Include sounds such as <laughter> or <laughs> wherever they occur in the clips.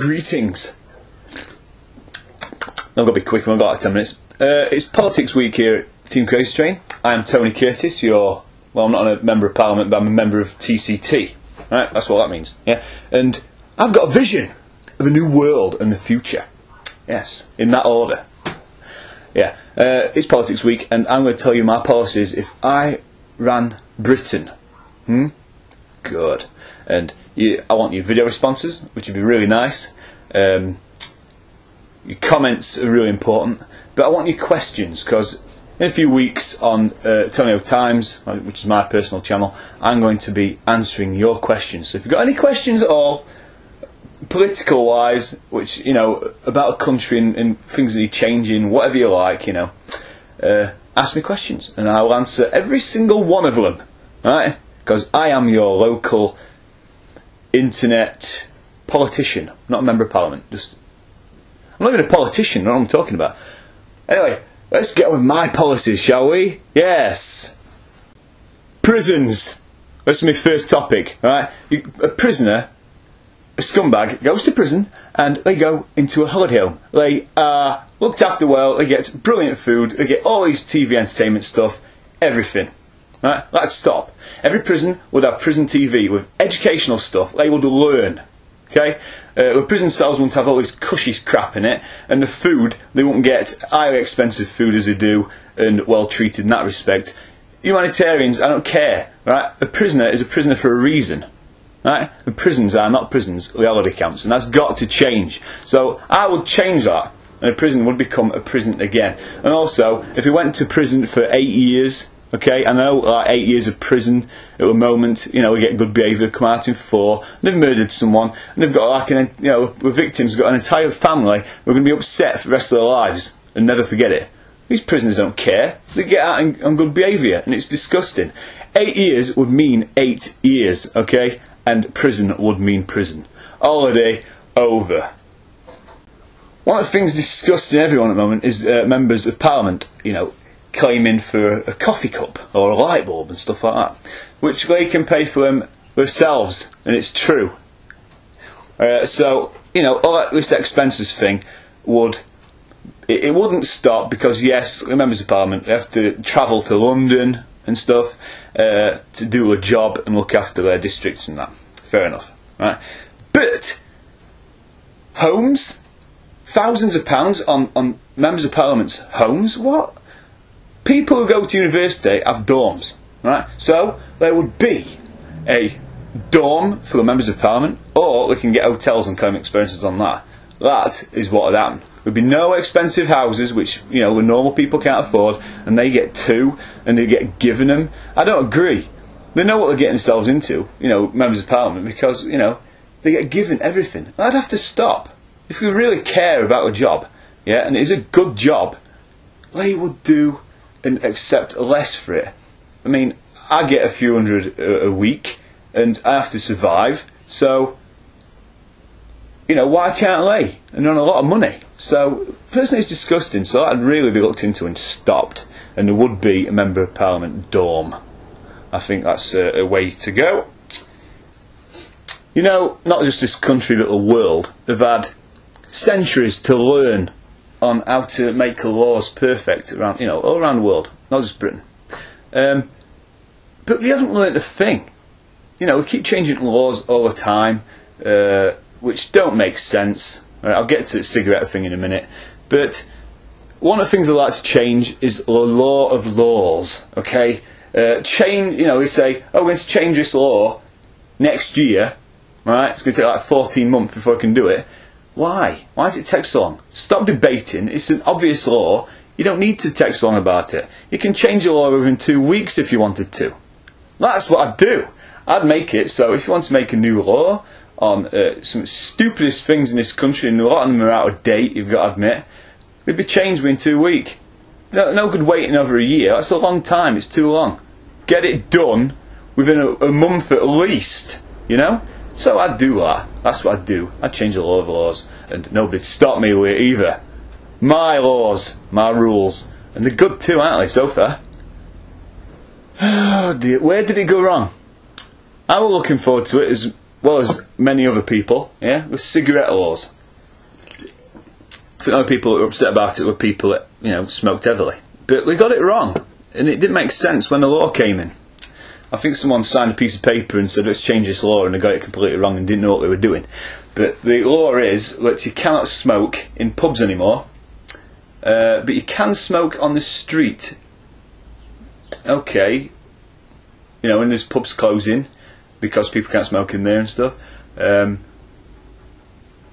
Greetings. I've got to be quick, we've got like 10 minutes. Uh, it's Politics Week here at Team Crazy Train. I am Tony Curtis, your, well, I'm not a member of Parliament, but I'm a member of TCT. Right, that's what that means. Yeah, And I've got a vision of a new world and the future. Yes, in that order. Yeah, uh, it's Politics Week, and I'm going to tell you my policies if I ran Britain. Hmm? Good. And you, I want your video responses, which would be really nice. Um, your comments are really important, but I want your questions because in a few weeks on uh, Tonyo Times, uh, which is my personal channel, I'm going to be answering your questions. So if you've got any questions at all, political wise, which you know about a country and, and things that are changing, whatever you like, you know, uh, ask me questions and I will answer every single one of them, right? Because I am your local internet politician, not a member of parliament. Just I'm not even a politician. I know what I'm talking about. Anyway, let's get on with my policies, shall we? Yes. Prisons. That's my first topic. Right? A prisoner a scumbag goes to prison and they go into a holiday home. They are looked after well, they get brilliant food, they get all these TV entertainment stuff, everything. Right? Let's stop. Every prison would have prison TV with educational stuff. They would learn. Okay? Uh, the prison cells wouldn't have all this cushy crap in it, and the food, they wouldn't get highly expensive food as they do and well treated in that respect. Humanitarians, I don't care. Right? A prisoner is a prisoner for a reason. Right? And prisons are not prisons, reality camps, and that's got to change. So I would change that, and a prison would become a prison again. And also, if you went to prison for eight years, okay, I know like eight years of prison at the moment, you know, we get good behaviour, come out in four, they've murdered someone, and they've got like an, you know, the victims got an entire family who are going to be upset for the rest of their lives and never forget it. These prisoners don't care. They get out on good behaviour, and it's disgusting. Eight years would mean eight years, okay? and prison would mean prison. Holiday over. One of the things disgusting everyone at the moment is uh, members of parliament, you know, claiming for a coffee cup or a light bulb and stuff like that, which they can pay for them themselves, and it's true. Uh, so, you know, all that, this expenses thing would it, it, wouldn't stop because yes, members of parliament have to travel to London and stuff uh, to do a job and look after their districts and that. Fair enough, right? But homes, thousands of pounds on, on members of parliament's homes. What? People who go to university have dorms, right? So there would be a dorm for the members of parliament, or we can get hotels and claim experiences on that. That is what would happen. There'd be no expensive houses, which you know the normal people can't afford, and they get two, and they get given them. I don't agree. They know what they're getting themselves into, you know, members of parliament, because you know they get given everything. I'd have to stop if we really care about a job, yeah, and it is a good job. They would do and accept less for it. I mean, I get a few hundred a, week, and I have to survive, so you know, why can't they? And on a lot of money. So, personally, it's disgusting. So that'd really be looked into and stopped. And there would be a member of parliament dorm. I think that's a, a way to go. You know, not just this country, but the world have had centuries to learn on how to make laws perfect around, you know, all around the world, not just Britain. Um, but we haven't learned a thing. You know, we keep changing laws all the time. Uh, which don't make sense. Right, I'll get to the cigarette thing in a minute. But one of the things I like to change is the law of laws. Okay, uh, change. You know, we say, "Oh, we're going to change this law next year." Right? It's going to take like 14 months before I can do it. Why? Why does it take so long? Stop debating. It's an obvious law. You don't need to take so long about it. You can change the law within two weeks if you wanted to. That's what I'd do. I'd make it so if you want to make a new law, on uh, some stupidest things in this country, and a lot of them are out of date, you've got to admit, they'd be changed within two weeks. No, no good waiting over a year. That's a long time. It's too long. Get it done within a, a month at least, you know? So I'd do that. That's what I'd do. I'd change the law of laws, and nobody'd stop me with it either. My laws, my rules, and they're good too, aren't they, so far? <sighs> Oh dear, where did it go wrong? I was looking forward to it as well as many other people, yeah, with cigarette laws. I think other people that were upset about it were people that, you know, smoked heavily. But we got it wrong. And it didn't make sense when the law came in. I think someone signed a piece of paper and said, let's change this law, and they got it completely wrong and didn't know what they were doing. But the law is that you cannot smoke in pubs anymore, uh, but you can smoke on the street. Okay. You know, when there's pubs closing because people can't smoke in there and stuff. Um,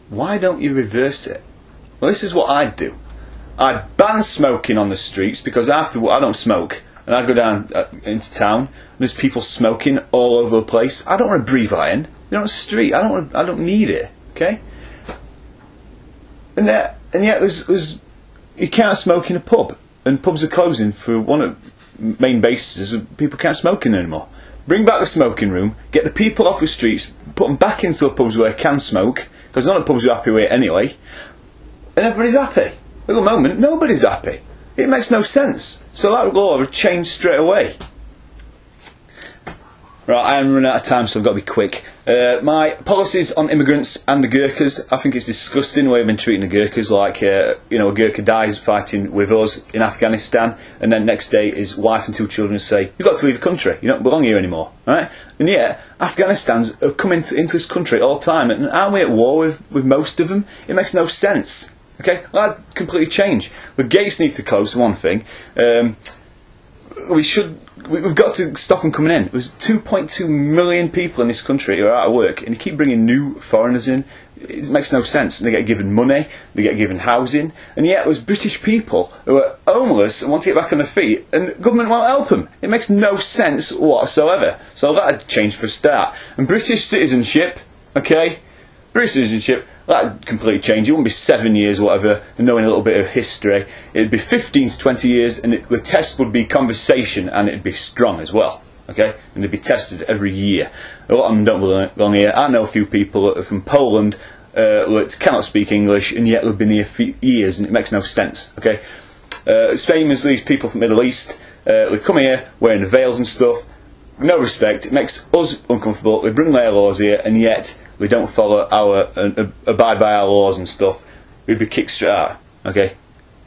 why don't you reverse it? Well, this is what I'd do. I'd ban smoking on the streets because after I don't smoke and I go down uh, into town and there's people smoking all over the place. I don't want to breathe that in. You're on the street. I don't. Want, I don't need it. Okay. And that, and yet, there's, there's you can't smoke in a pub, and pubs are closing for one of the main bases. People can't smoke in anymore. Bring back the smoking room. Get the people off the streets. Put them back into the pubs where they can smoke because none of the pubs are happy with it anyway, and everybody's happy. At the moment, nobody's happy. It makes no sense. So that law would change straight away. Right, I am running out of time, so I've got to be quick. Uh, my policies on immigrants and the Gurkhas, I think it's disgusting the way we've been treating the Gurkhas. Like, uh, you know, a Gurkha dies fighting with us in Afghanistan, and then next day his wife and two children say, "You've got to leave the country. You don't belong here anymore." Right? And yet, Afghanistan's come into, into this country all the time, and aren't we at war with, with most of them? It makes no sense. Okay, that completely change. The gates need to close. One thing. Um, we should we've got to stop them coming in. There's 2.2 million people in this country who are out of work, and you keep bringing new foreigners in. It makes no sense. They get given money, they get given housing, and yet there's British people who are homeless and want to get back on their feet, and government won't help them. It makes no sense whatsoever. So that'd change for a start. And British citizenship, okay, British citizenship that completely change. It wouldn't be seven years, whatever, knowing a little bit of history. It'd be 15 to 20 years, and it, the test would be conversation, and it'd be strong as well. Okay, and they'd be tested every year. Of them don't belong here. I know a few people that are from Poland uh, that cannot speak English, and yet they've been here for years, and it makes no sense. Okay, uh, it's famous these people from the Middle East. Uh, they come here wearing veils and stuff. No respect. It makes us uncomfortable. They bring their laws here, and yet we don't follow our uh, abide by our laws and stuff, we'd be kicked straight out. Okay,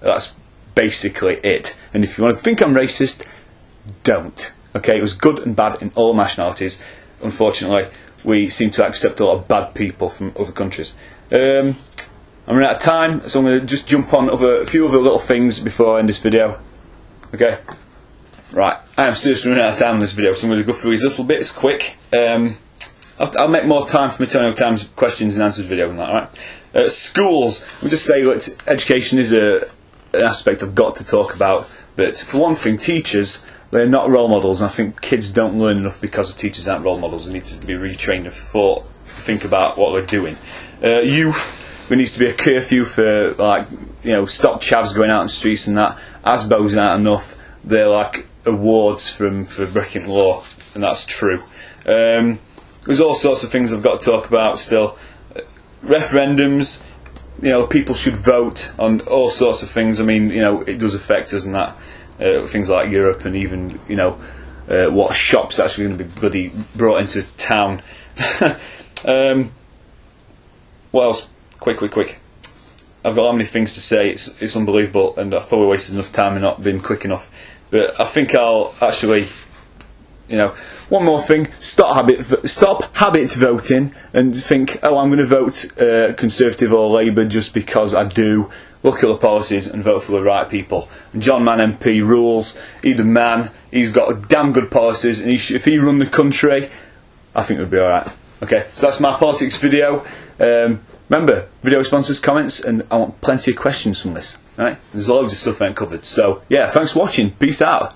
that's basically it. And if you want to think I'm racist, don't. Okay, it was good and bad in all nationalities. Unfortunately, we seem to accept a lot of bad people from other countries. Um, I'm running out of time, so I'm going to just jump on over a few other little things before I end this video. Okay. Right, I am seriously running out of time in this video, so I'm going to go through these little bits quick. Um, I'll, I'll, make more time for Maternal Times questions and answers video on that, alright? Uh, schools, we just say that education is a, an aspect I've got to talk about, but for one thing, teachers, they're not role models, and I think kids don't learn enough because the teachers aren't role models. They need to be retrained and thought, think about what they're doing. Uh, youth, there needs to be a curfew for, like, you know, stop chavs going out the streets and that. ASBOs aren't enough. They're like awards from for breaking law, and that's true. Um, there's all sorts of things I've got to talk about still. Referendums, you know, people should vote on all sorts of things. I mean, you know, it does affect us and that. Uh, things like Europe and even, you know, uh, what shops actually going to be bloody brought into town. <laughs> um, what else? Quick, quick, quick. I've got so many things to say. It's it's unbelievable, and I've probably wasted enough time and not been quick enough. But I think I'll actually you know, one more thing: stop habit, stop habit voting, and think, oh, I'm going to vote uh, Conservative or Labour just because I do. Look at the policies and vote for the right people. And John Mann MP rules. He's a man. He's got damn good policies, and he if he run the country, I think we'd be all right. Okay, so that's my politics video. Um, remember, video sponsors, comments, and I want plenty of questions from this. Right? There's loads of stuff I ain't covered. So yeah, thanks for watching. Peace out.